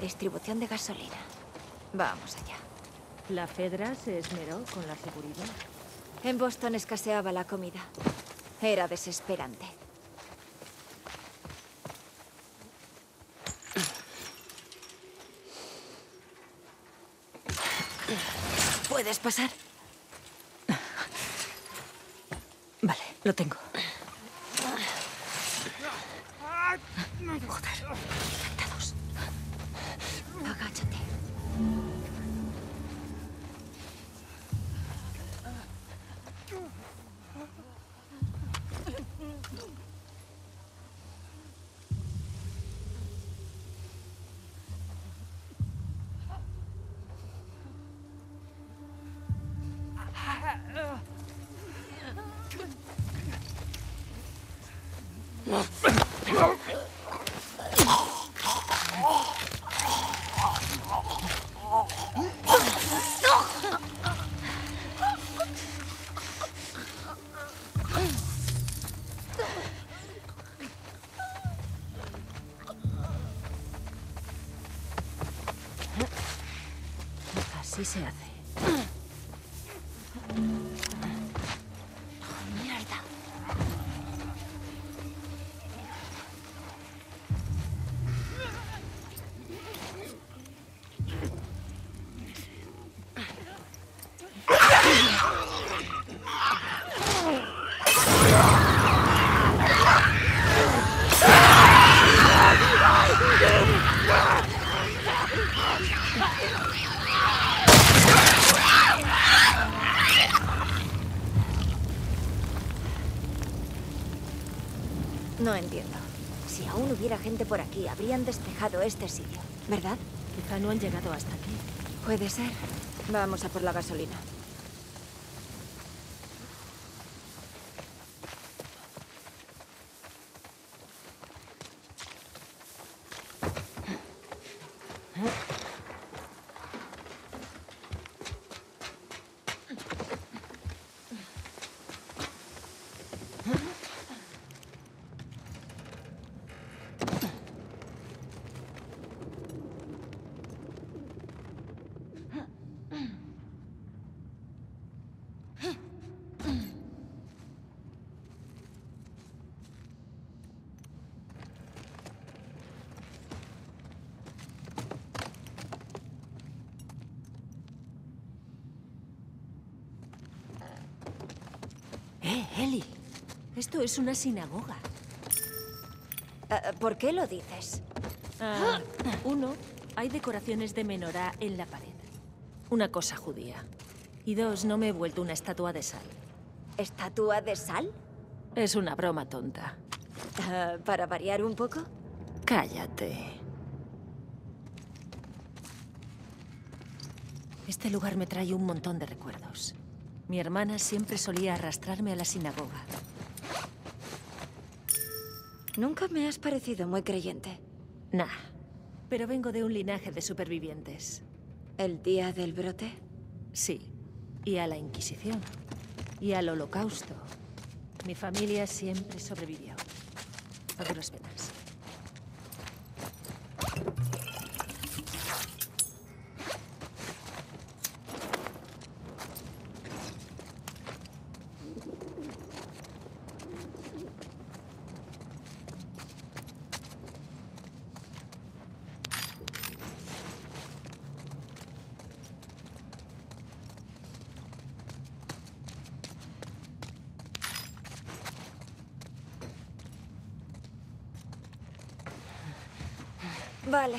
Distribución de gasolina. Vamos allá. La Fedra se esmeró con la seguridad. En Boston escaseaba la comida. Era desesperante. ¿Puedes pasar? Vale, lo tengo. Así se hace. ¿Verdad? Quizá no han llegado hasta aquí. Puede ser. Vamos a por la gasolina. ¡Eh, Eli! Esto es una sinagoga. Eh, ¿Por qué lo dices? Ah, uno, hay decoraciones de menorá en la pared. Una cosa judía. Y dos, no me he vuelto una estatua de sal. ¿Estatua de sal? Es una broma tonta. Ah, ¿Para variar un poco? Cállate. Este lugar me trae un montón de recuerdos. Mi hermana siempre solía arrastrarme a la sinagoga. Nunca me has parecido muy creyente. Nah. Pero vengo de un linaje de supervivientes. ¿El día del brote? Sí. Y a la Inquisición. Y al Holocausto. Mi familia siempre sobrevivió. A duras penas. Vale.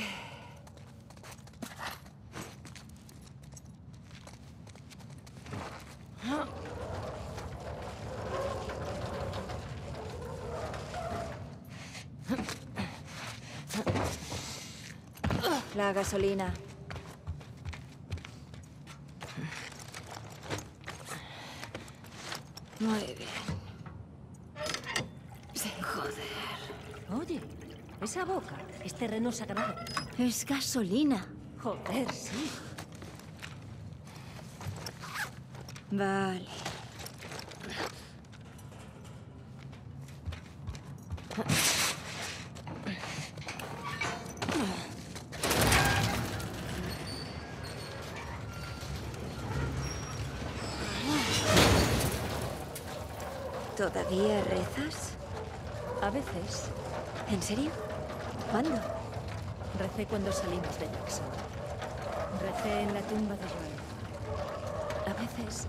La gasolina. terreno sagrado. Es gasolina. Joder, sí. Vale. ¿Todavía rezas? A veces. ¿En serio? ¿Cuándo? Recé cuando salimos de Jackson. Recé en la tumba de Joel. A veces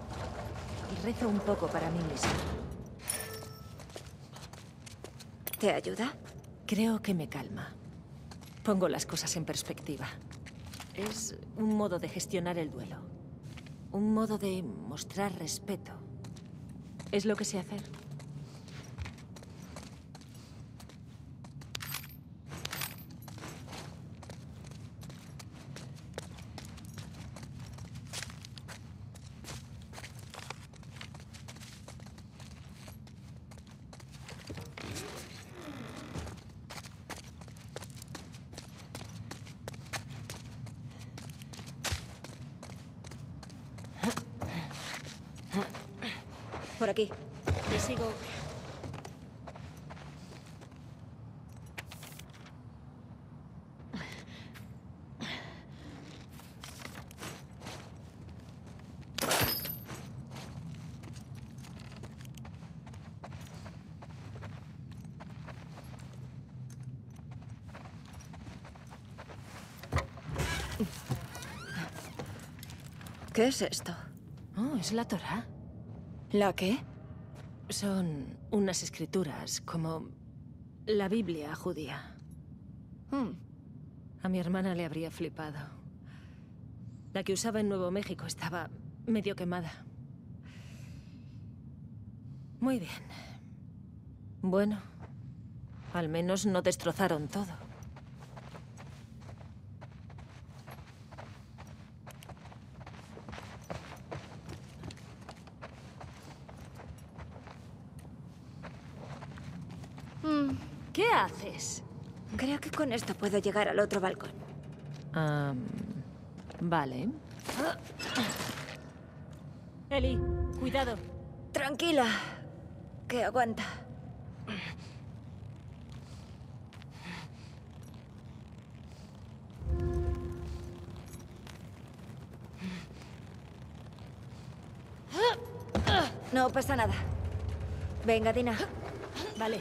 rezo un poco para mí mismo. ¿Te ayuda? Creo que me calma. Pongo las cosas en perspectiva. Es un modo de gestionar el duelo. Un modo de mostrar respeto. Es lo que sé hacer. Por aquí. Te sigo. ¿Qué es esto? Oh, es la Torah. ¿La qué? Son unas escrituras como la Biblia judía. Hmm. A mi hermana le habría flipado. La que usaba en Nuevo México estaba medio quemada. Muy bien. Bueno, al menos no destrozaron todo. ¿Qué haces? Creo que con esto puedo llegar al otro balcón. Am, vale. Eli, cuidado. Tranquila. Que aguanta. No pasa nada. Venga, Dina. Vale.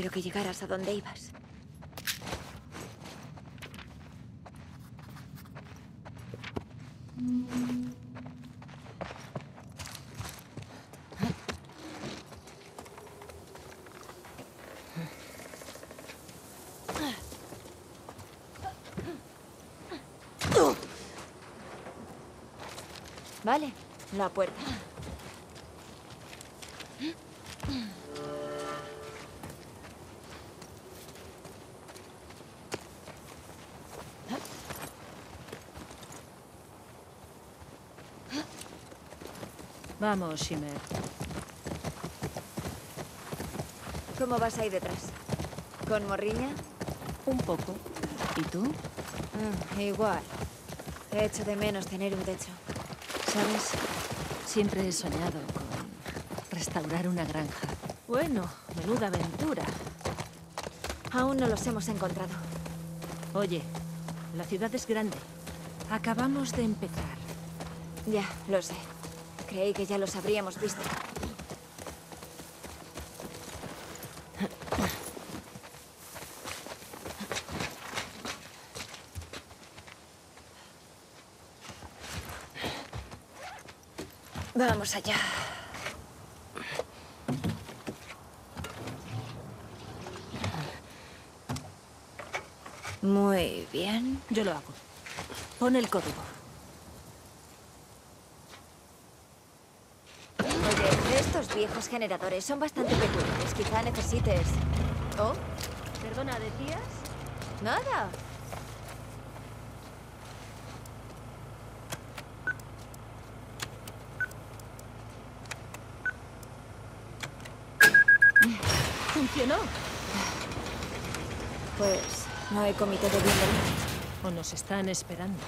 Espero que llegaras a donde ibas. Vale, la puerta. Vamos, Shimmer. ¿Cómo vas ahí detrás? ¿Con morriña? Un poco. ¿Y tú? Ah, igual. He hecho de menos tener un techo. ¿Sabes? Siempre he soñado con restaurar una granja. Bueno, menuda aventura. Aún no los hemos encontrado. Oye, la ciudad es grande. Acabamos de empezar. Ya, lo sé. Creí que ya los habríamos visto. Vamos allá. Muy bien. Yo lo hago. Pon el código. viejos generadores. Son bastante peculiares. Quizá necesites... ¿Oh? Perdona, ¿decías? Nada. ¿Funcionó? Pues no hay comité de bienvenida. O nos están esperando.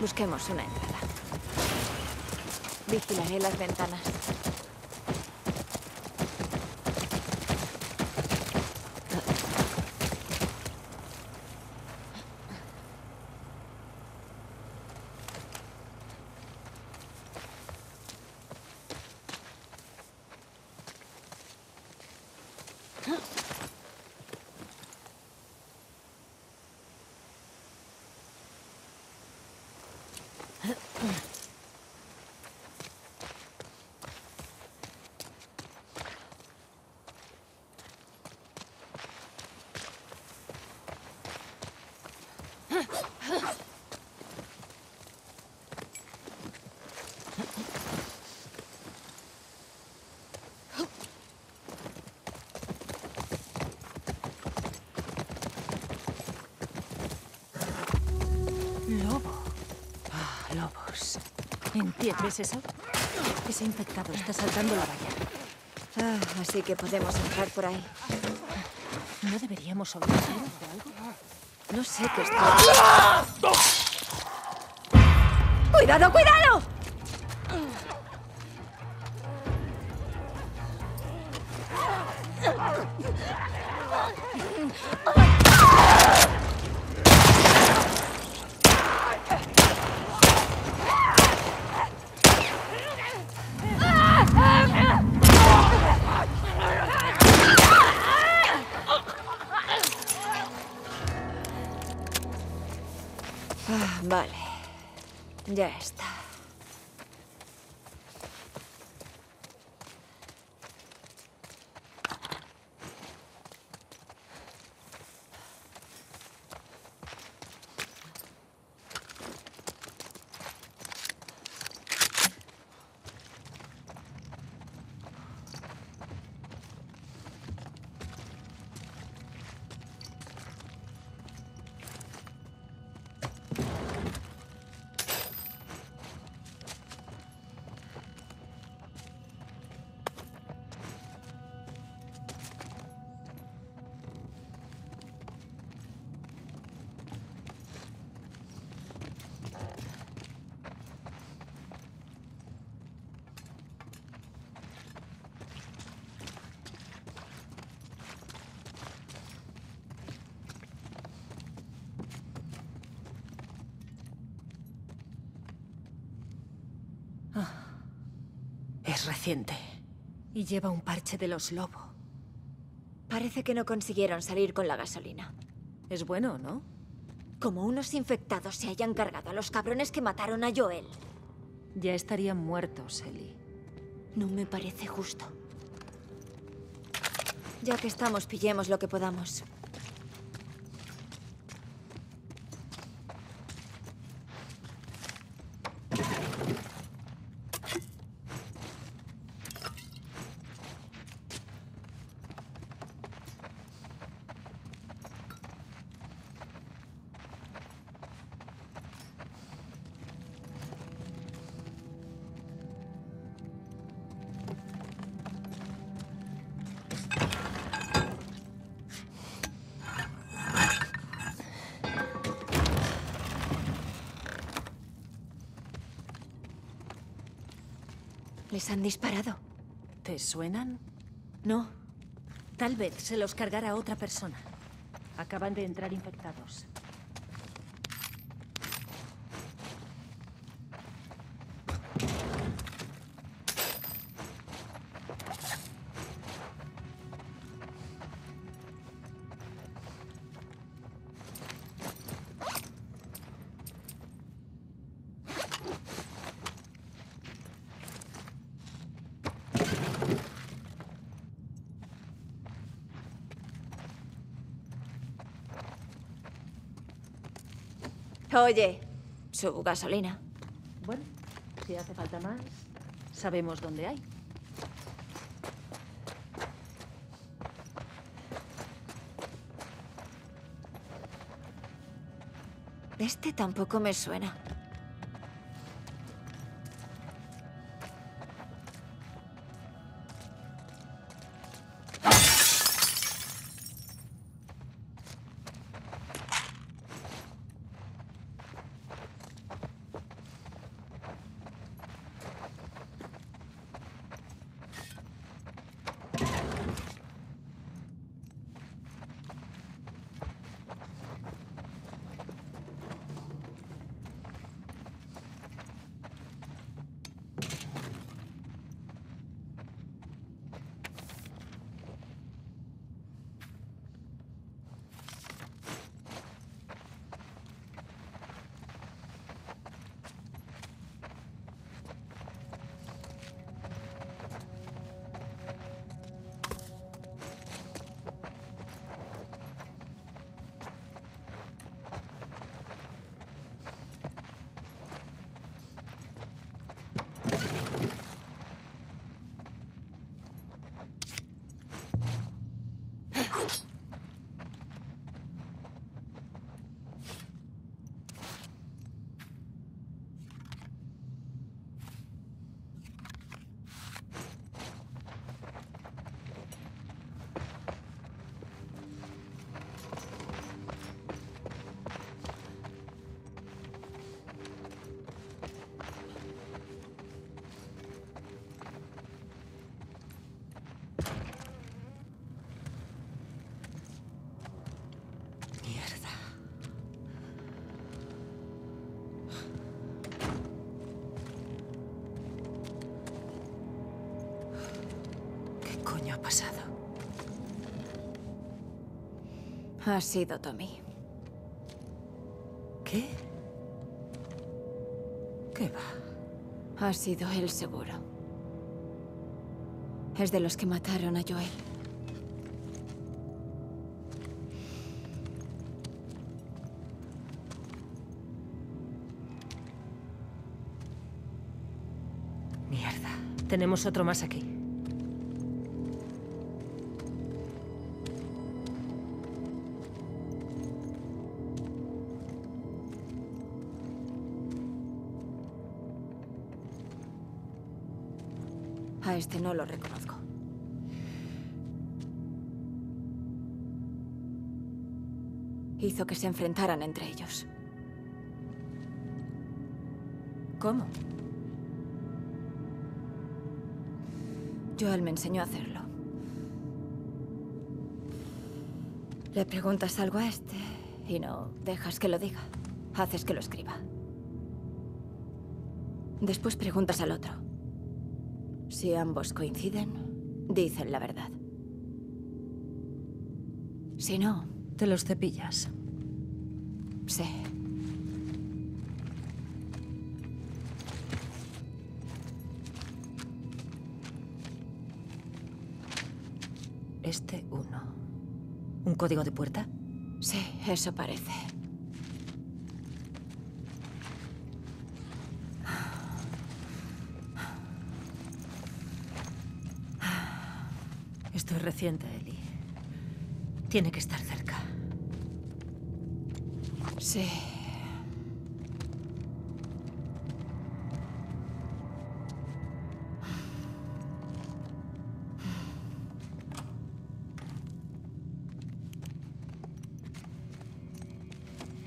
Busquemos una entrada. Vigilaré las ventanas. Lobo. Ah, lobos. ¿Entiendes eso? Ese infectado está saltando la valla. Ah, así que podemos entrar por ahí. ¿No deberíamos ruidos de algo? No sé qué está... ¡Cuidado, cuidado! Vale. Ya está. Es reciente. Y lleva un parche de los lobo. Parece que no consiguieron salir con la gasolina. Es bueno, ¿no? Como unos infectados se hayan cargado a los cabrones que mataron a Joel. Ya estarían muertos, Ellie. No me parece justo. Ya que estamos, pillemos lo que podamos. Les han disparado. ¿Te suenan? No. Tal vez se los cargara otra persona. Acaban de entrar infectados. Oye, su gasolina. Bueno, si hace falta más, sabemos dónde hay. Este tampoco me suena. Pasado? Ha sido Tommy. ¿Qué? ¿Qué va? Ha sido él seguro. Es de los que mataron a Joel. Mierda. Tenemos otro más aquí. No lo reconozco. Hizo que se enfrentaran entre ellos. ¿Cómo? Joel me enseñó a hacerlo. Le preguntas algo a este y no dejas que lo diga. Haces que lo escriba. Después preguntas al otro. Si ambos coinciden, dicen la verdad. Si no, Te los cepillas. sí. Este uno. ¿Un código de puerta? Sí, eso parece. Esto es reciente, Ellie. Tiene que estar cerca. Sí.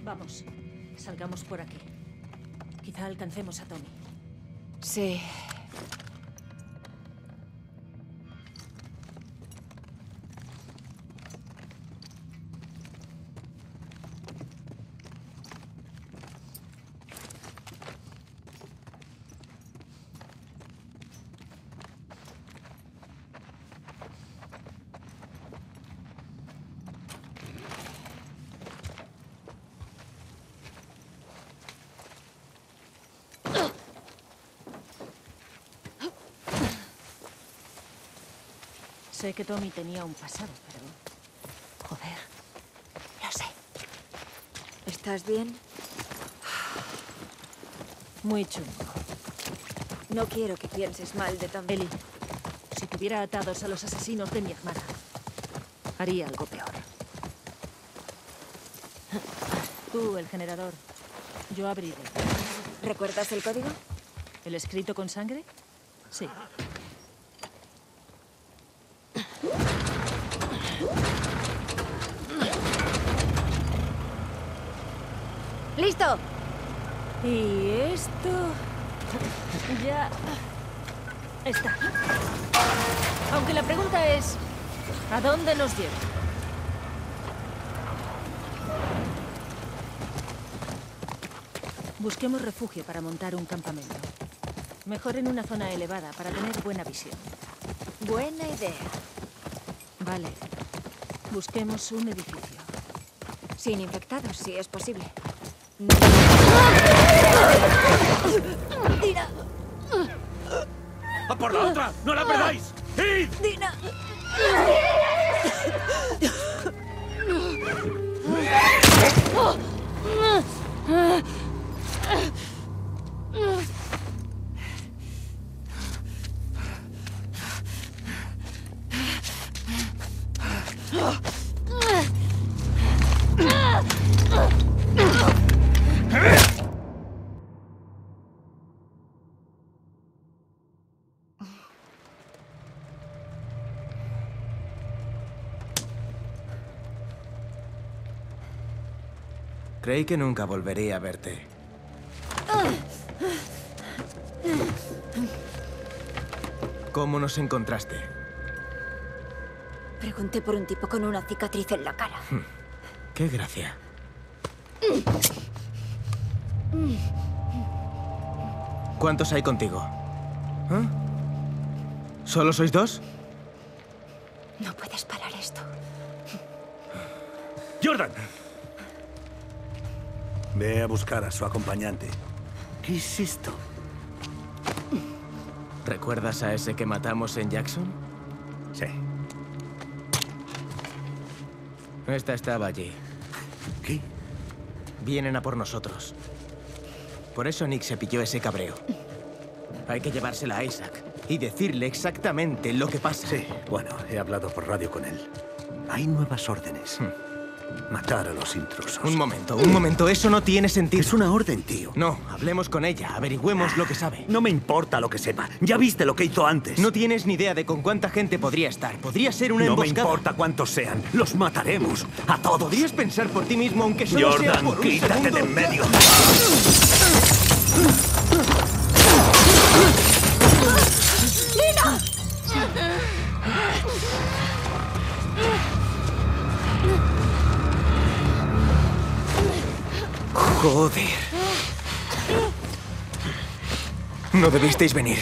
Vamos, salgamos por aquí. Quizá alcancemos a Tommy. Sí. Sé que Tommy tenía un pasado, pero... Joder. Lo sé. ¿Estás bien? Muy chungo. No quiero que pienses mal de Tommy. Ellie, si tuviera atados a los asesinos de mi hermana, haría algo peor. Tú, el generador. Yo abriré. ¿Recuerdas el código? ¿El escrito con sangre? Sí. ¡Listo! Y esto... Ya... Está. Aunque la pregunta es... ¿A dónde nos lleva? Busquemos refugio para montar un campamento. Mejor en una zona elevada para tener buena visión. Buena idea. Vale. Busquemos un edificio. Sin infectados, si es posible. ¡Dina! ¡A por la otra! ¡No la perdáis! ¡Id! ¡Dina! Creí que nunca volvería a verte. ¿Cómo nos encontraste? Pregunté por un tipo con una cicatriz en la cara. Qué gracia. ¿Cuántos hay contigo? ¿Ah? ¿Solo sois dos? No puedes parar esto. ¡Jordan! Ve a buscar a su acompañante. ¿Qué es esto? ¿Recuerdas a ese que matamos en Jackson? Sí. Esta estaba allí. ¿Qué? Vienen a por nosotros. Por eso Nick se pilló ese cabreo. Hay que llevársela a Isaac y decirle exactamente lo que pasa. Sí, bueno, he hablado por radio con él. Hay nuevas órdenes. Matar a los intrusos. Un momento, un momento. Eso no tiene sentido. Es una orden, tío. No, hablemos con ella. Averigüemos lo que sabe. No me importa lo que sepa. Ya viste lo que hizo antes. No tienes ni idea de con cuánta gente podría estar. Podría ser una No me emboscada. importa cuántos sean. Los mataremos. A todos. Podrías pensar por ti mismo, aunque solo sea Jordan, por un quítate de en medio. Joder. No debisteis venir.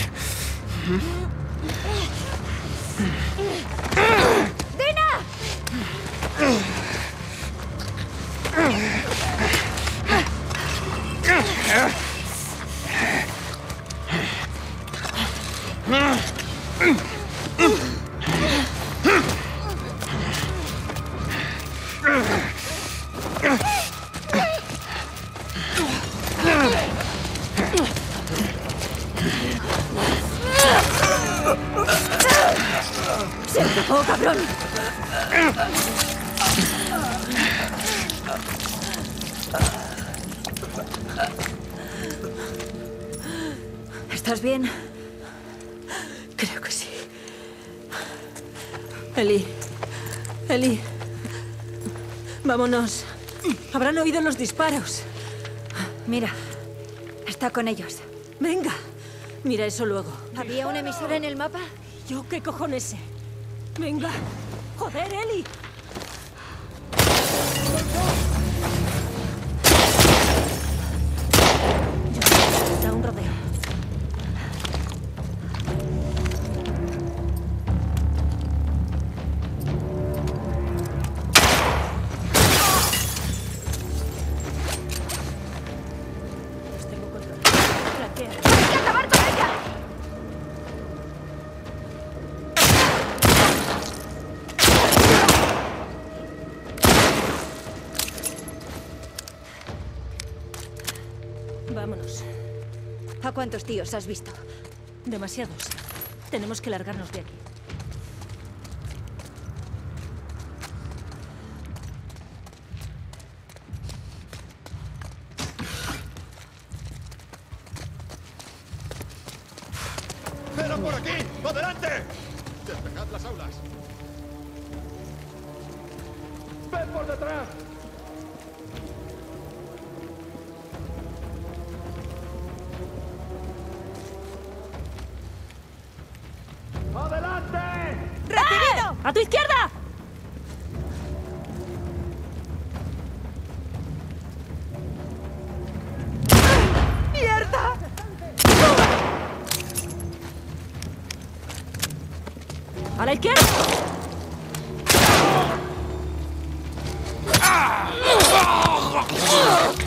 Ellos. Venga. Mira eso luego. ¿Había una emisora en el mapa? ¿Yo qué cojones sé? Venga. Joder, Eli. ¿A cuántos tíos has visto? Demasiados. Tenemos que largarnos de aquí. ¡A la izquierda! ¡Adelante!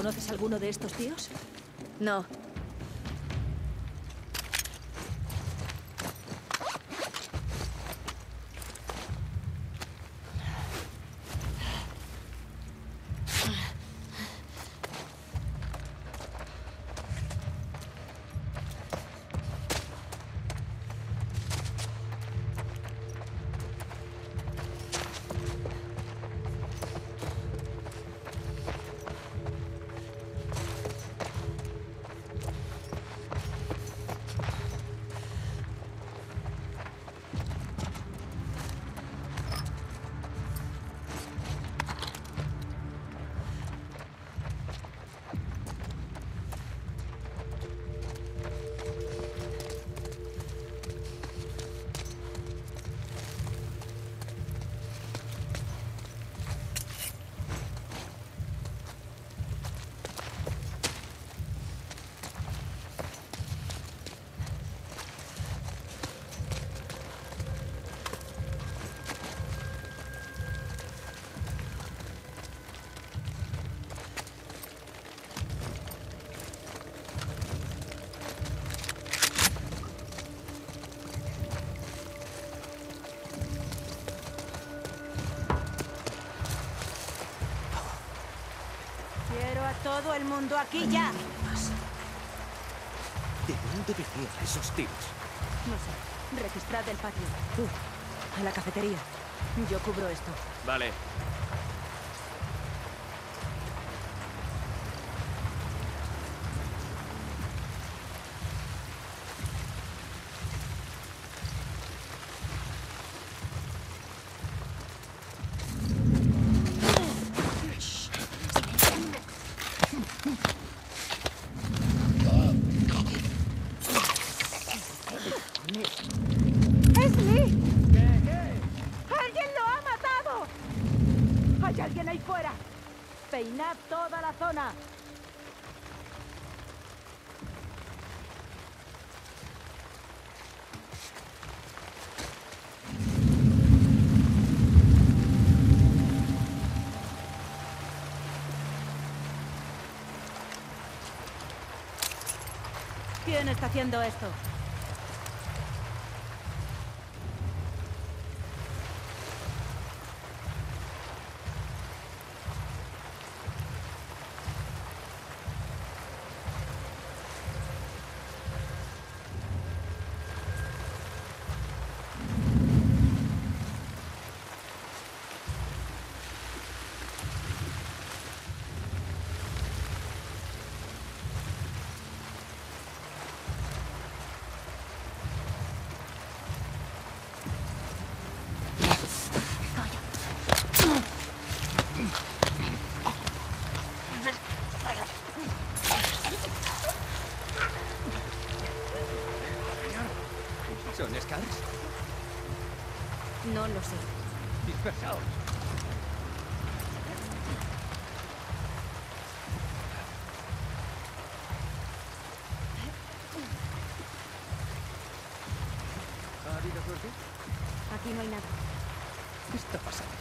¿Reconoces alguno de estos tíos? No. El mundo aquí ya. ¿De dónde venían esos tiros? No sé. Registrad el patio. Tú, a la cafetería. Yo cubro esto. Vale. Está haciendo esto? ¿Son Scars? No lo sé. Dispersaos. ¿Ha habido suerte? Aquí no hay nada. ¿Qué está pasando?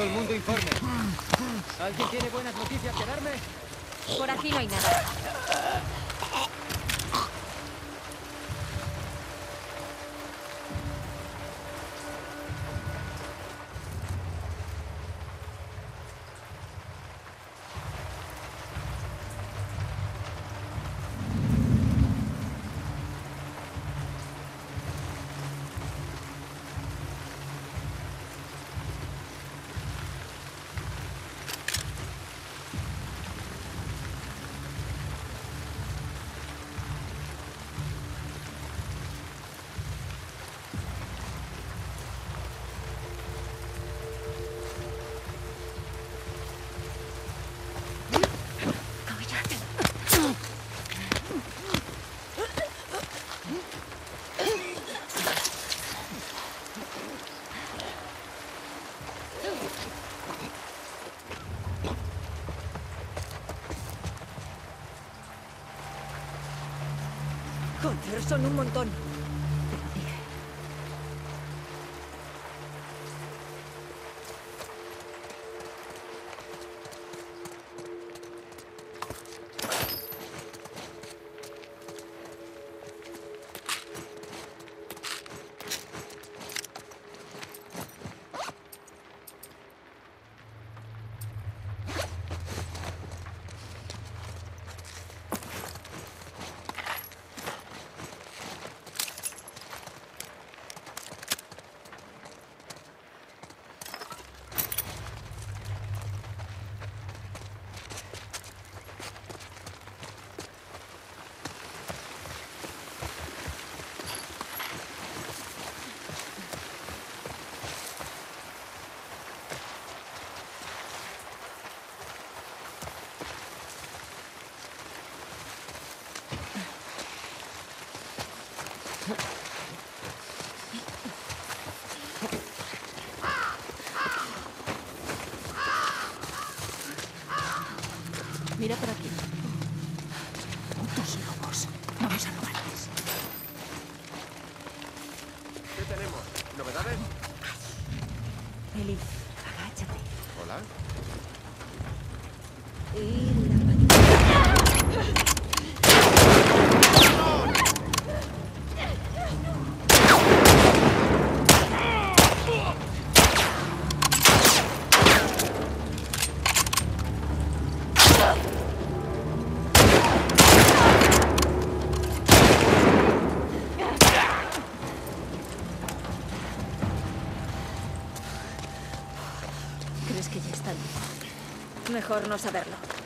Todo el mundo informe. ¿Alguien tiene buenas noticias que darme? Por aquí no hay nada. Son un montón. Mejor no saberlo.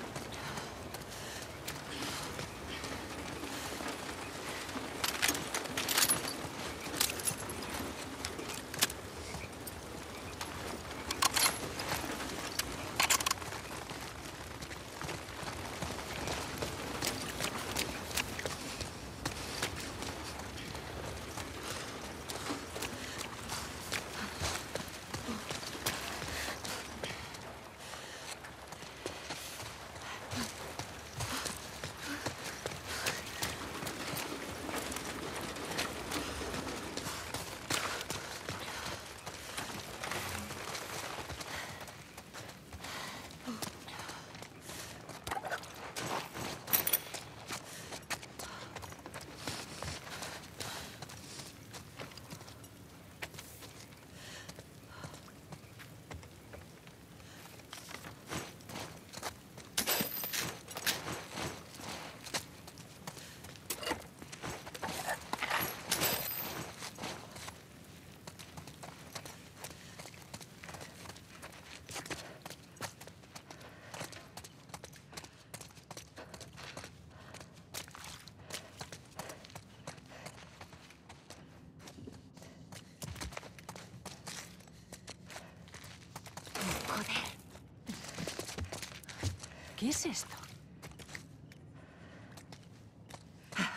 Es esto?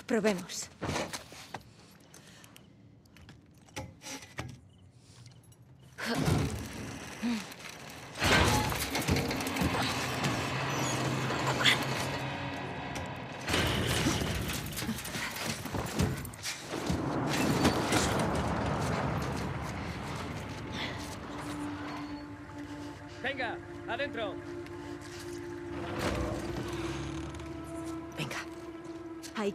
Probemos.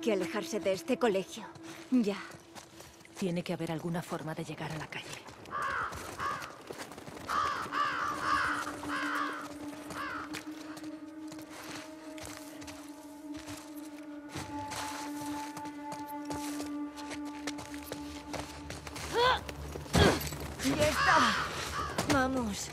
Que alejarse de este colegio. Ya. tiene que haber alguna forma de llegar a la calle. Ya está. Vamos.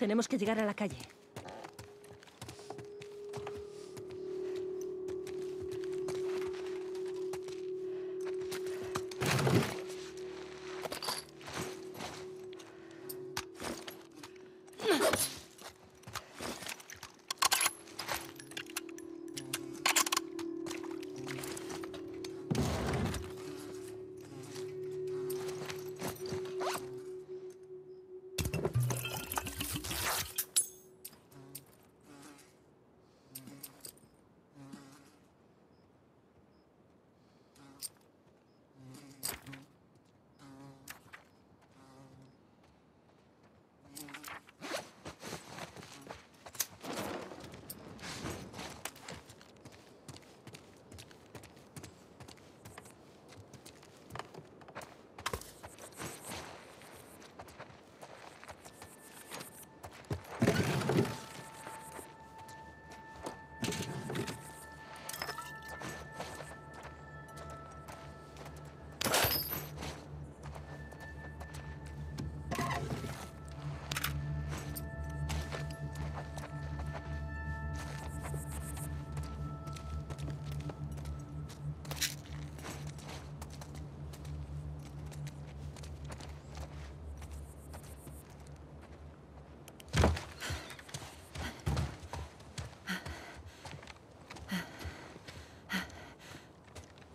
Tenemos que llegar a la calle.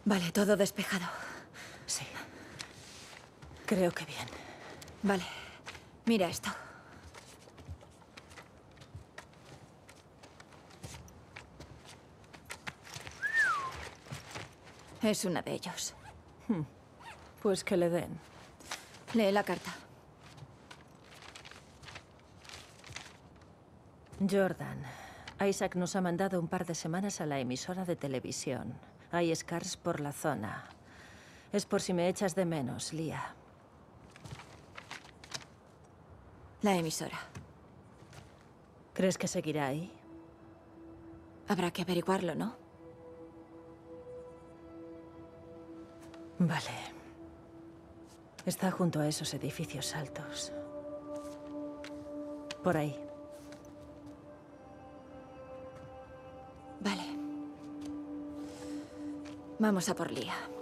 Vale, todo despejado. Sí. Creo que bien. Vale. Mira esto. Es una de ellos. Pues que le den. Lee la carta. Jordan, Isaac nos ha mandado un par de semanas a la emisora de televisión. Hay scars por la zona. Es por si me echas de menos, Lia. La emisora. ¿Crees que seguirá ahí? Habrá que averiguarlo, ¿no? Vale. Está junto a esos edificios altos. Por ahí. Vamos a por Lía.